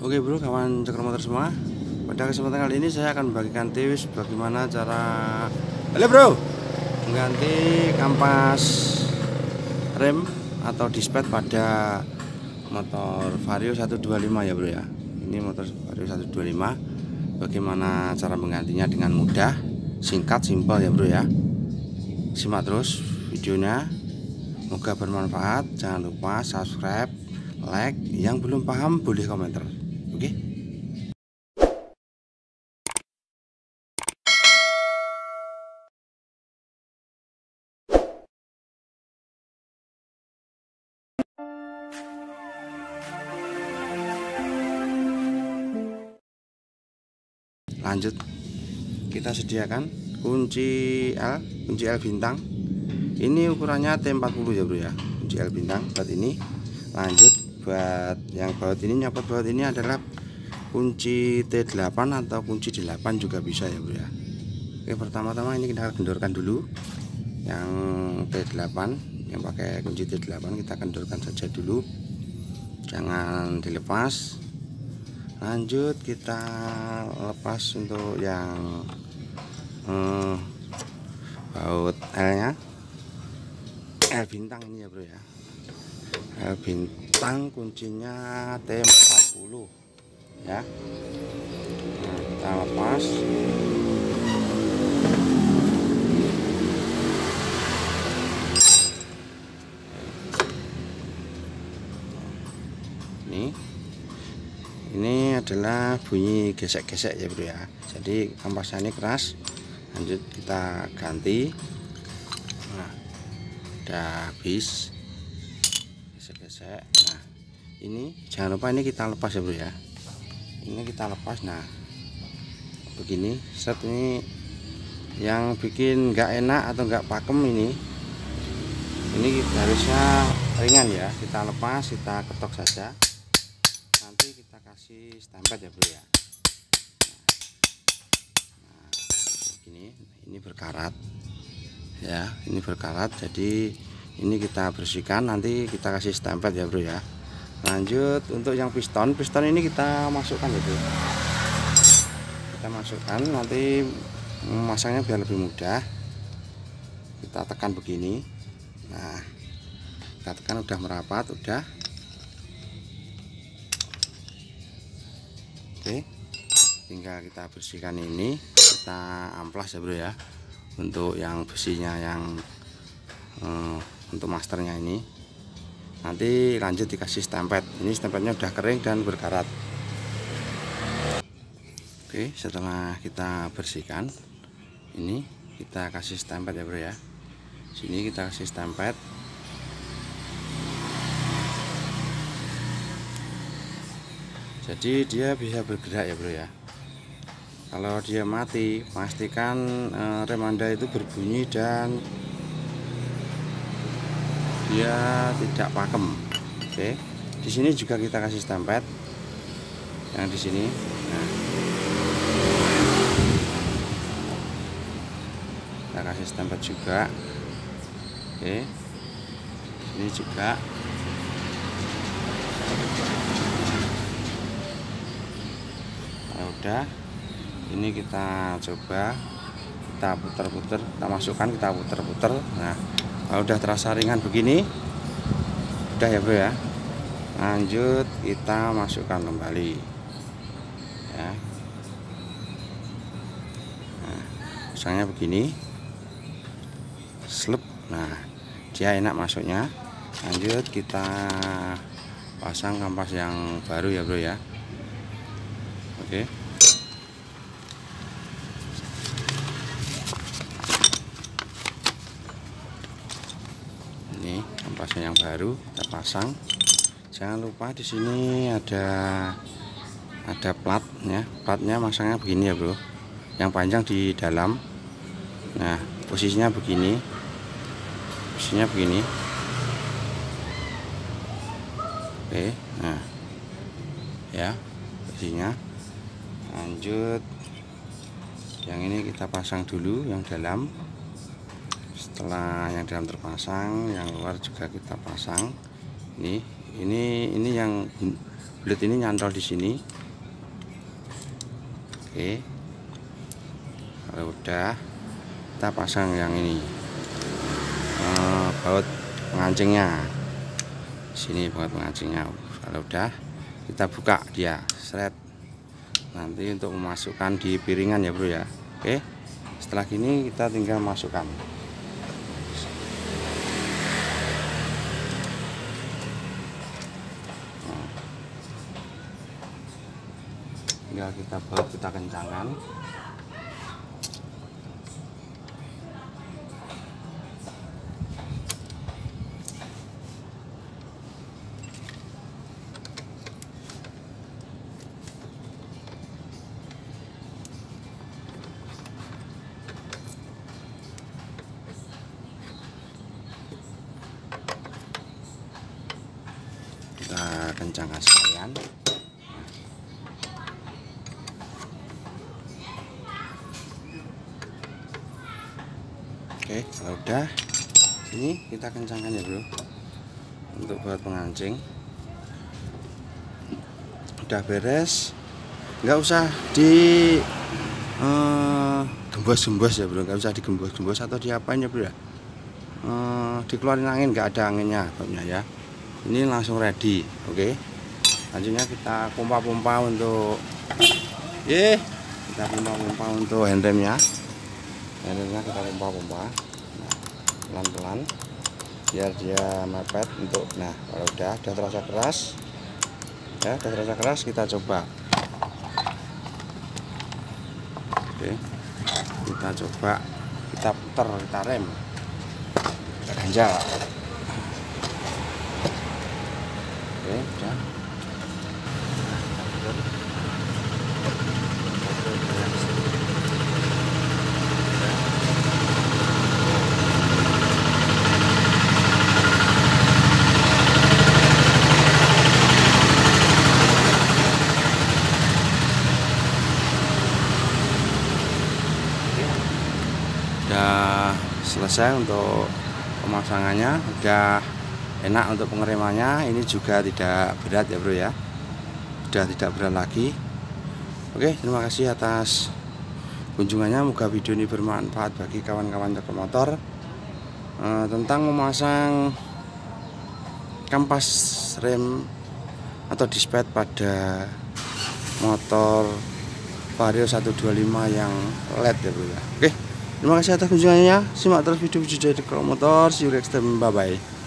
Oke bro, kawan cakar motor semua. Pada kesempatan kali ini saya akan membagikan tips bagaimana cara Halo bro. Mengganti kampas rem atau dispet pada motor Vario 125 ya bro ya. Ini motor Vario 125 Bagaimana cara menggantinya dengan mudah Singkat, simpel ya bro ya. Simak terus videonya. Semoga bermanfaat. Jangan lupa subscribe like. Yang belum paham boleh komentar oke. Lanjut. Kita sediakan kunci L kunci L bintang. Ini ukurannya T40 ya bro ya? Kunci L bintang buat ini. Lanjut buat yang baut ini nyopot baut ini adalah kunci T8 atau kunci 8 juga bisa ya bro ya. Oke pertama-tama ini kita kendorkan dulu yang T8 yang pakai kunci T8 kita kendorkan saja dulu. Jangan dilepas. Lanjut kita lepas untuk yang hmm, baut L nya L bintang ini ya bro ya. L bintang kuncinya T40 ya. Nah, kita lepas. Ini. Ini adalah bunyi gesek-gesek ya bro ya. Jadi kampasnya ini keras. Lanjut kita ganti. Nah udah habis. Gesek-gesek ini jangan lupa ini kita lepas ya bro ya. Ini kita lepas nah. Begini set ini yang bikin nggak enak atau nggak pakem ini. Ini harusnya ringan ya kita lepas kita ketok saja. Nanti kita kasih stempet ya bro ya. Nah, begini ini berkarat. Ya ini berkarat jadi ini kita bersihkan nanti kita kasih stempet ya bro ya lanjut untuk yang piston piston ini kita masukkan bro kita masukkan nanti memasangnya biar lebih mudah. Kita tekan begini. Nah kita tekan udah merapat udah. Oke tinggal kita bersihkan ini. Kita amplas ya bro ya. Untuk yang besinya yang eh, untuk masternya ini nanti lanjut dikasih stempet ini stempetnya udah kering dan berkarat. Oke setelah kita bersihkan ini kita kasih stempet ya bro ya. Sini kita kasih stempet jadi dia bisa bergerak ya bro ya. Kalau dia mati pastikan eh, rem anda itu berbunyi dan dia tidak pakem. Oke. Di sini juga kita kasih stempet yang di sini. Nah. kita kasih stempet juga. Oke. Ini juga. Nah, udah. Ini kita coba. Kita putar-putar kita masukkan kita putar-putar nah kalau udah terasa ringan begini udah ya bro ya. Lanjut kita masukkan kembali. Ya. Nah, misalnya begini. Slep. Nah dia enak masuknya. Lanjut kita pasang kampas yang baru ya bro ya. Oke. ini kampasnya yang baru kita pasang. Jangan lupa di sini ada ada platnya platnya masangnya begini ya bro. Yang panjang di dalam. Nah posisinya begini. Posisinya begini. Oke nah. Ya posisinya. Lanjut. Yang ini kita pasang dulu yang dalam setelah yang dalam terpasang yang luar juga kita pasang. Ini ini ini yang bulat ini nyantol di sini. Oke. Kalau udah kita pasang yang ini. Uh, baut pengancingnya. Sini baut pengancingnya. Kalau udah kita buka dia. Seret. Nanti untuk memasukkan di piringan ya bro ya. Oke. Setelah ini kita tinggal masukkan tinggal kita baut kita kencangkan kita kencangkan sekalian oke kalau udah ini kita kencangkan ya bro. Untuk buat pengancing. Udah beres. Nggak usah di uh, gembos-gembos ya bro. Nggak usah digembos-gembos atau diapain ya bro uh, dikeluarin angin nggak ada anginnya ataunya ya. Ini langsung ready oke? Selanjutnya kita pompa-pompa untuk eh kita pompa-pompa untuk handremnya handremnya kita pompa-pompa nah, pelan-pelan biar dia mepet untuk nah kalau udah udah terasa keras ya udah terasa keras kita coba. Oke kita coba kita putar kita rem kita ganjal. Oke udah udah selesai untuk pemasangannya udah enak untuk pengeremannya. Ini juga tidak berat ya bro ya. Sudah tidak berat lagi. Oke terima kasih atas kunjungannya. Moga video ini bermanfaat bagi kawan-kawan motor. Eh, tentang memasang kampas rem atau dispet pada motor Vario 125 yang LED ya bro ya. Oke Terima kasih atas kunjungannya. Simak terus video-video dari Motor. See you next time. Bye bye.